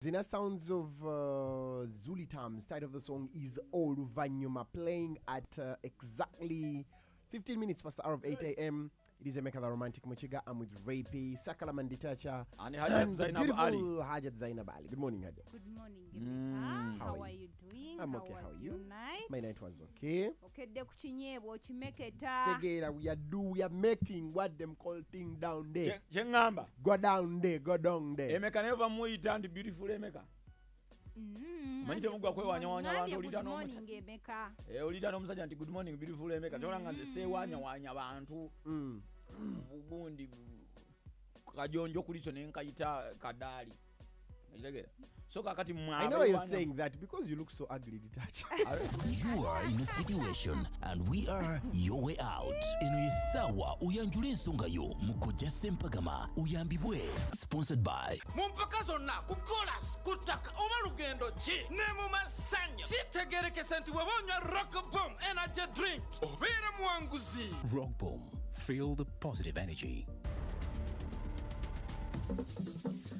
Zina sounds of uh, Zulitam's title of the song is Oluvanyuma, playing at uh, exactly 15 minutes past the hour of 8 a.m. It is a Emeka the Romantic Muchiga. I'm with Ray P, Sakala Manditacha, And Hajat and the Zainab beautiful Ali. Hajat Zainab Ali. Good morning, Hajat. Good morning, Mm. How How are are you? you doing? I'm How okay, how was are you? night? My night was okay. okedde ku kinyeebwa okimeketa Together we are do we are making what them call thing down there. Kye- kyeŋŋamba Go down there, go down there. emeka naye va muyita nti beautiful emeka Manyi nange temuggwa good kwewanyawaanya morning. abantu, Emeka. Eh, n'omusajja nti good morning beautiful emeka kyolanga nze seewanyawaanya bantu Mm. bugundi bu- kajonjo kuliso nenkayita kadaali ekitegeera so kakati I know why you're saying that because you look so ugly, Ditacha. You are in a situation and we are your way out. Eno yesawa uyanjula ensonga yo mukoja sempagama uyambibwe sponsored by mu mpaka zonna ku kolas ku ttaka oba lugendo ki ne mu masanya kitegerekese nti bw'oba onywa rockbom energy drink obeera muwanguzi Rock Boom. Feel the positive energy.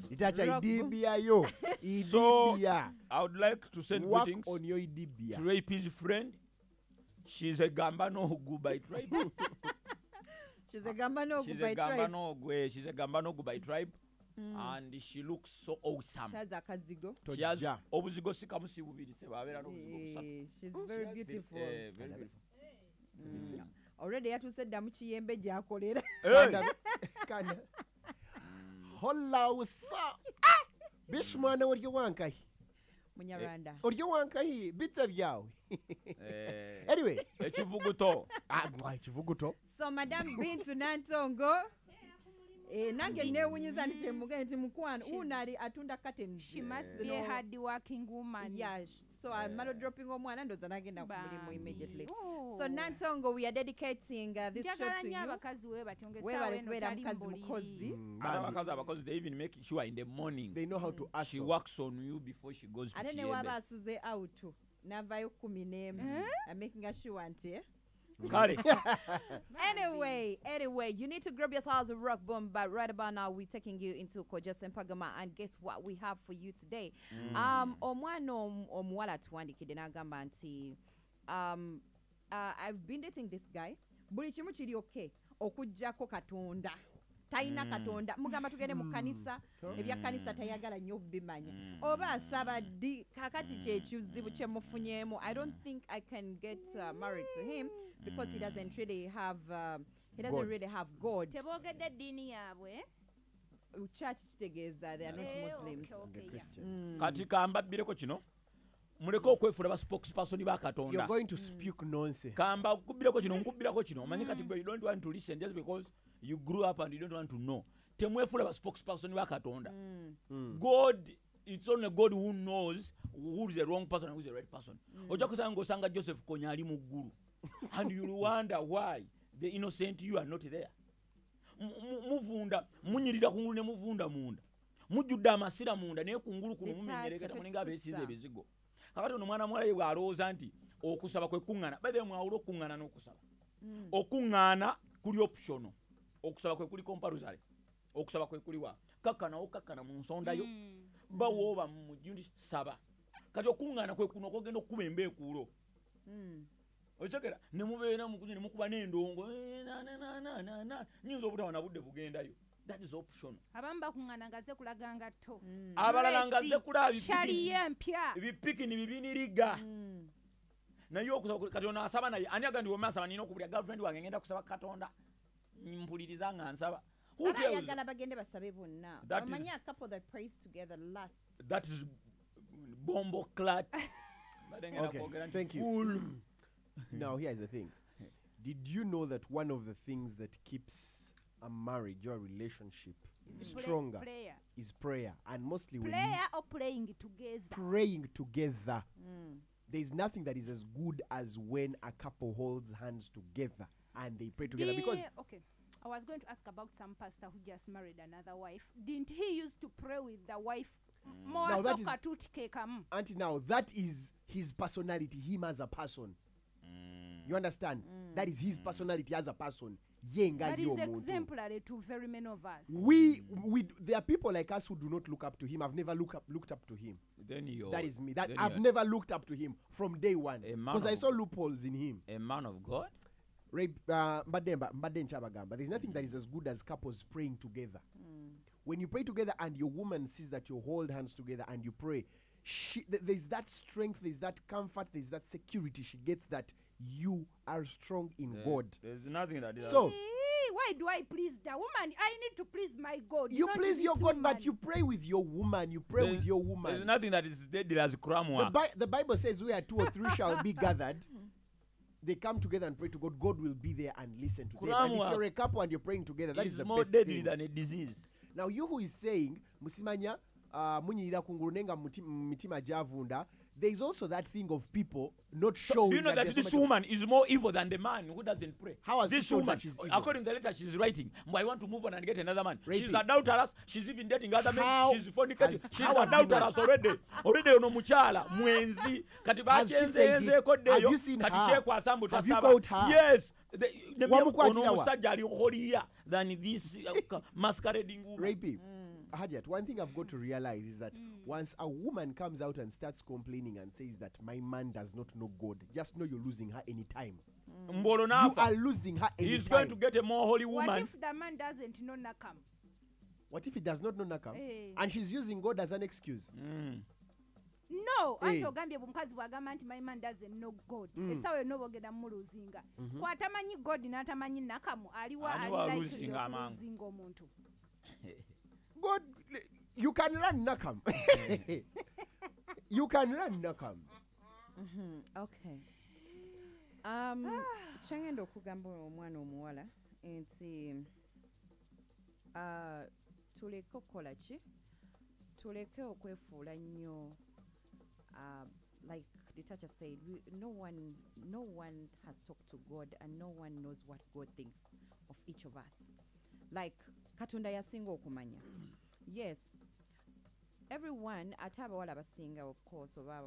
Ditacha Rock- idibia yo. So- i would like to send Work greetings on your idibia. to rapis friend. She's a gamba nogu by tribe. She's by a gamba tribe. nogu eh, she's a gamba nogu by tribe. And she looks so awesome. She has akazigo She has- obuzigo si kamu si bubiri se babeera n'obuzigo busatu Eh, she's very beautiful. Eh, very beautiful. Mm. already yatuuse dda mu kiyembe gyakolera holawusa ah! bish mwana we uryo wangaye munyarwanda eh, uryo wangaye bitse byawe. Eh. Anyway. Ikivuguto ah ikivuguto so madam bintu nantongo Eh, nange neewunyiza nti temuge nti mukwano unali atunda curtains. She must be a hard working woman. Yeah, so I'm amala dropping omwana ndoza nagenda ku mulimu immediately Oh. so nantongo we are dedicating uh, this show to you abakazi we batonge sawe no tali mukazi mukozi. Mm, abakazi abakozi they even make sure in the morning They know how to ask. she works on you before she goes to ate ne Kiyembe. waba asuze out navayo kumi n'emu making sure nti eh? it. Anyway, anyway, you need to grab yourselves a rock bomb, but right about now we're taking you into Kojas and Pagama, and guess what we have for you today? Um, omwana om- omuwala atuwandikidde n'agamba nti um, uh, I've been dating this guy buli kimu kiri okay okugjako katonda talina katonda. Mugamba tugende mu kanisa ebya kanisa tayagala nnyo bimanya oba asaba ddi kakati kyekizibu kyemufunyeemu i don't think i can get uh, married to him because he doesn't really have um, he doesn't God. really have god. Teboogedde eddiini yaabwe? Church kitegeeza they are not Eh, muslims. kati kambabbireko kino muleke okwefuula ba spokesperson ba You're katonda going to speak nonsense. kamba kubbireko kino nkubbirako kino. Omanyi kati you don't want to listen just because you grew up and you don't want to know. Temwefuula ba spokesperson ba katonda. God it's only god who knows who is the wrong person and who is the right person. Ojja kusanga ngaosanga joseph konya ali mu ggulu. And you'll wonder why the innocent you are not there. Mu- mu- muvunda munyirira kungulu ne muvunda munda. Mujjudde amasira munda naye kungulu kuno mumenyereketa mulinga abeesiza ebizigo. Kakati ono mwana muwala ye bw'alowooza nti okusaba kwe kuŋŋaana bethe mwawula okuŋŋaana n'okusaba. Okuŋŋaana kuli optional okusaba kwe kuli compulsory okusaba kwe kuli wa? Kakkanawo kakkana mu nsondayo bawooba mu mujundi saba kati okuŋŋaana kwe kuno okugenda okukuba embeekuulo. Okitegera ne mubeera mukuzi ne mukuba n'endongo eh, na, na, na, na, na, na. nyinza obutawa na budde bugendayo that is optional abamu bakuŋŋaana nga ze kulaga nga tto. Abalala nga ze kulaba shaliyo empya bipikini bibiniriga. Naye okusaba kati ono asaba naye ani aga ndi wema asaba nina okubulya girlfriend wange ngenda kusaba katonda mpuliriza nga nsaba Who tells- abayagala bagende basabe bonna That is- omanyi a couple that prays together lasts that is bombo clat Okay, thank you. Now, here's the thing. Did you know that one of the things that keeps a marriage or a relationship Play- stronger prayer. is prayer? And mostly when you prayer or playing together praying together. Mm. There's nothing that is as good as when a couple holds hands together and they pray together. Because Did- okay I was going to ask about some pastor who just married another wife. Didn't he used to pray with the wife? Mm. More Now that so is- katuuti until now, that is his personality, him as a person. Mm. You understand? Mm. That is his personality as a person. ye nga That ye is omuntu exemplary to very many of us. we, we there are people like us who do not look up to him i've never look up, looked up to him then you're, that is me that i've never looked up to him from day one because i saw loopholes in him a man of god Ray, uh, mbadde mba- mbadde nkyabagamba there's nothing that is as good as couples praying together when you pray together and your woman sees that you hold hands together and you pray she, th- there's that strength there's that comfort there's that security she gets that you are strong in god there's nothing that is so Why do I please the woman? I need to please my God. you please your god woman. but you pray with your woman you pray there's, with your woman. there's nothing that is deadly as the, cramwa Bi- the bible says where two or three shall be gathered they come together and pray to god god will be there and listen to them. And if you're a couple and you're praying together that is is the more best deadly thing. than a disease. Now you who is saying musimanya uh, munyirira kungulu nenga muti- mitima gyavunda there is also that thing of people not showing you know that there's so this woman is more evil than the man who doesn't pray. How has she this woman, that she's evil? according to the letter she's writing, I want to move on and get another man. She's Raping. adulterous. She's even dating other men. She's fornicating. She's how have you adulterous already. Already ono mukyala mwenzi kati Has she said it? bakyenzeyenzeeko Have ddeyo you seen kati her? kyekwasa mbu Have you tasaba. caught her? yes The- ne- Wamukwatira ono wa? omusajja ali holier than this uh, masquerading woman. Hajat, one thing I've got to realize is that once a woman comes out and starts complaining and says that my man does not know God, just know you're losing her anytime. mbolo You are losing her anytime. he's going to get a more holy woman. What woman if the man doesn't know Nakam? What if he does not know Nakam? Eh. And she's using God as an excuse. Mm. no Eh. anti ogambye omukazi bwagamba nti my man doesn't know god essaawa yonna obogenda mumuluzinga kwatamanyi god n'atamanyi nakamu aliwa Ani wa ali losing amangu. likuluzinga omuntu God, you can learn Nakam. you can learn Nakam. okay um kyengenda okugamba omwana omuwala nti uh, tuleke okukola ki tuleke okwefuula nnyo uh, like ditacha said we, no one no one has talked to god and no one knows what god thinks of each of us like katonda yasinga okumanya. Yes. Everyone ate abawala abasinga of course oba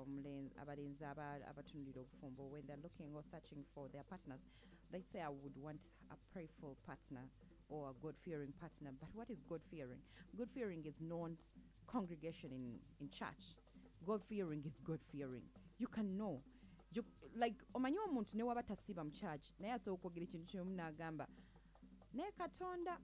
abalenzi aba- abatunulira obufumbo when they're looking or searching for their partners they say i would want a prayerful partner or a god-fearing partner. But what is god-fearing? God-fearing is not congregation in, in church. God-fearing is god-fearing. You can know. You, like omanyi omuntu newaba tasiba mu church naye asobola okwogera ekintu kyomu n'agamba naye katonda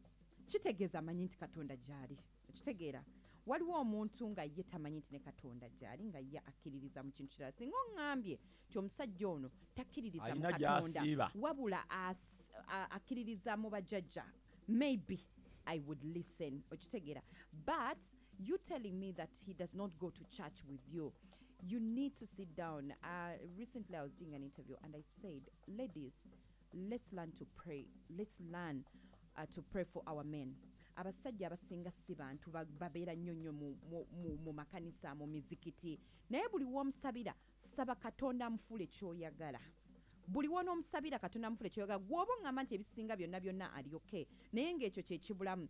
kitegeeza amanyi nti katonda gyali. Okitegeera waliwo omuntu nga ye tamanyi nti ne katonda gyali nga ye akkiririza mu kintu kirala. Singa oŋŋambye nti omusajja ono takkiririza mu katonda wabula akkiririza mu bajjajja maybe i would listen. Okitegeera. But you telling me that he does not go to church with you you need to sit down. Uh, recently i was doing an interview and i said ladies let's learn to pray. Let's learn uh, to pray for our men. Abasajja abasinga si bantu ba- babeera nnyo nnyo mu- makanisa mu mizikiti. Naye buli w'omusabira saba katonda amufuula ekyoyagala buli wonoomusabira katonda amufuula ekyoyagala gwoba oŋŋamba nti ebisinga byonna byonna ali oke naye ng'ekyo kyekibulamu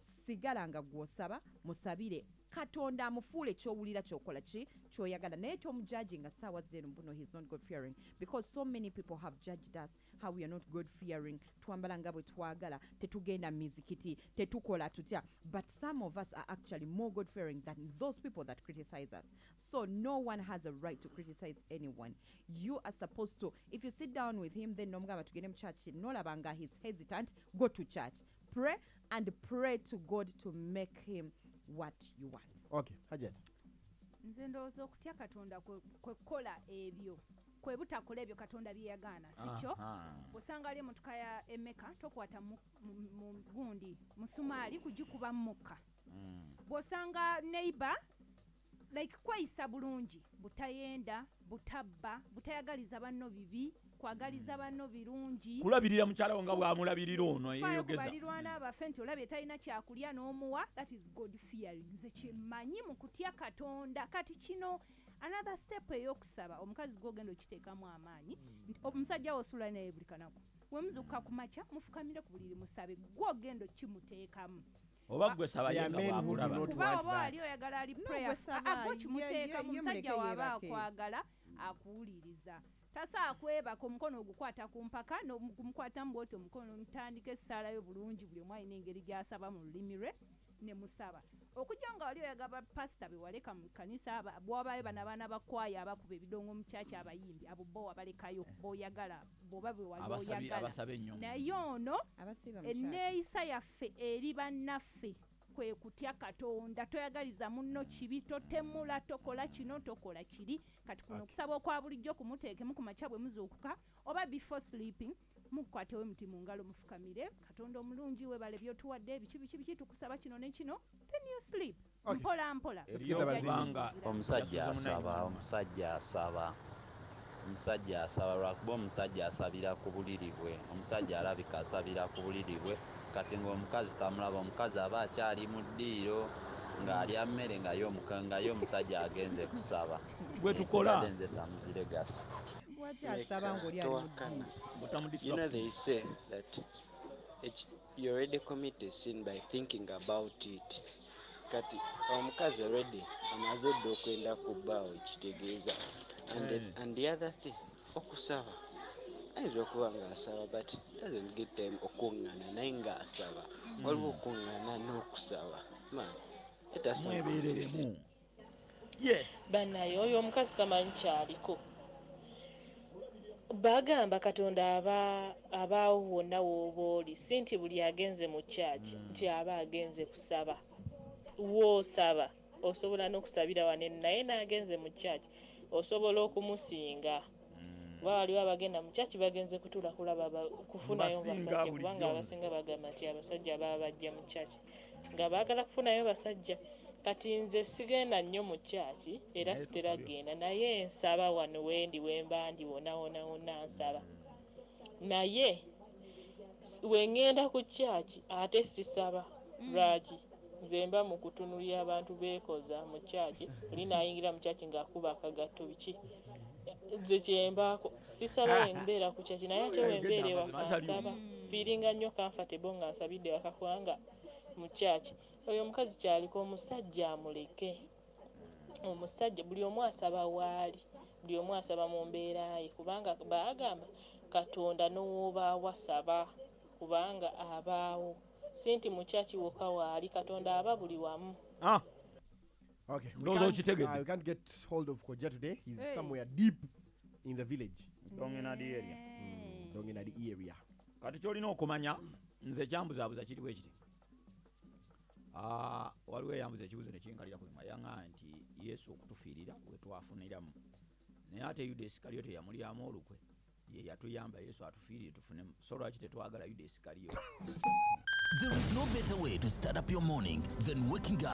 sigala nga gw'osaba musabire katonda amufuula ekyowulira kyokola ki? Kyoyagala. Naye tomujaji nga saawa zeno buno he's not god fearing. Because so many people have judged us how we are not god fearing. Twambala nga bwe twagala tetugenda mizikiti tetukola tutya. But some of us are actually more god fearing than those people that criticize us. So no one has a right to criticize anyone. You are supposed to if you sit down with him then nomugamba tugende mu church nolaba nga he's hesitant go to church. Pray and pray to god to make him what you want. Okay, Hajat. nze ndowooza okutya katonda kwe- kukola ebyo. Kwe butakola ebyo katonda bye yagaana sikyo Aha. bw'osanga ali emotoka ya emeka tokwata mu gundi musumaali kugikuba mukka. Bw'osanga neighbor like kweyisa bulungi butayenda butabba butayagaliza banno bibi kwagaliza banno birungi. Kulabirira mukyala wo nga bwamulabirira ono faayo ku yeeyogeza balirwana abaffe nti olabye talina kyakulya n'omuwa that is god fearing. Nze kyemanyi mu kutya katonda. Kati kino another step ey'okusaba omukazi gwogenda okiteekamu amaanyi nti omusajja wosula naye buli kanaku wemuzukuka ku makya mufukamire ku buliri musabe gwogenda okimuteekamu oba gwe saba There are yenga men who do bwakulaba not kuba want oba that. wali oyagala ali prayer gwe saba, ago ye- kimuteeka mu musajja yeebake. akwagala akuwuliriza tasa akwebaka omukono ogukwata ku mpaka nogumukwatamu bwoti omukono ntandika essaalayo bulungi buli omu alina engeri gy'asaba mu lulimi lwe ne musaba okujja nga wali oyagala bapasita bewaleka mu kanisa aba- bwabayo bano abaana bakwaya abakuba ebidongo mu kyaki abayimbi abo bo wabalekayo boyagala boba bewali Abasabi- oyagala. abasaba ennyo naye ono enneeyisa yaffe eri bannaffe kwe kutya katonda toyagaliza munno kibi totemula tokola kino tokola kiri. Kati kuno okusaba okwa bulijjo kumuteekemu ku makya bwe muzuukuka oba before sleeping mukukwatewo emiti mu ngalo mufukamire. Katonda omulungi webale byotuwadde biki biki biki tukusaba kino ne kino then you sleep. Mpola mpola. Eriyo get the kubanga omusajja asaba omusajja asaba omusajja asaba lwakuba omusajja asabira ku buliri bwe omusajja alabika asabira ku buliri bwe. Kati ng'omukazi tamulaba omukazi aba akyali mu ddiiro ng'alya mmere nga ye omuka- nga ye omusajja agenze kusaba. Bwe tukola. Nze samuziregasi lwaki mu ddiini? Butamu You know, they say that it, you already commit a sin by thinking about it. Kati omukazi already amaze dda okwenda ku bbaawo ekitegeeza. And, the- Eh. and the other thing okusaba. Ayinza okuba ng'asaba but doesn't get time okuŋŋaana naye ng'asaba. Waliwo okuŋŋaana n'okusaba. Man mwebereremu yes. Bannaye oyo omukazi tamanyi kyaliko bagamba katonda aba abaawo wonna wooba oli si nti buli agenze mu kyaki nti aba agenze kusaba woosaba osobola n'okusabira waneno naye n'agenze mu kyaki osobola okumusinga. Oba waliwo abagenda mu kyaki bagenze kutula kulaba ba- kufunayo basajja kubanga abasinga bagamba nti abasajja baba bajja mu kyaki nga baagala kufunayo basajja kati nze sigenda nnyo mu kyaki era sitera genda naye nsaba wano wendi wemba ndi wona wona wona nsaba. Naye wengenda ku kyaki ate sisaba. Lwaki? Nze mba mu kutunulira abantu beekoza mu kyaki oli naayingira mu kyaki ng'akuba akagatto biki? Nze kyembaako sisaba wembeera ku kyaki naye ate wembeera ewaka nsaba. fiiringa nnyo comfortable nga nsabidde waka kubanga mu kyaki oyo omukazi kyaliko omusajja amuleke omusajja buli omu asaba waali buli omu asaba mu mbeera ye kubanga baagamba katonda n'owooba awasaba kubanga abaawo si nti mu kyaki wokka waali katonda aba buli wamu ah Okay. We can't, uh, we can't get hold of Koja today. He's Hey. somewhere deep in the village, dongenadi area Eh. Dongenadi area. kati kyolina okumanya nze kyambuzaabuza kiri bwe kiti Ah, waliwo eyambuza ekibuzo nekinkalira ku mima yaŋŋaa nti yesu okutufiirira we twafuniramu. Naye ate yuda isikalyote yamulyamu olukwe ye yatuyamba yesu atufiirire tufunemu so lwaki tetwagala yuda isikalyote There is no better way to start up your morning than waking up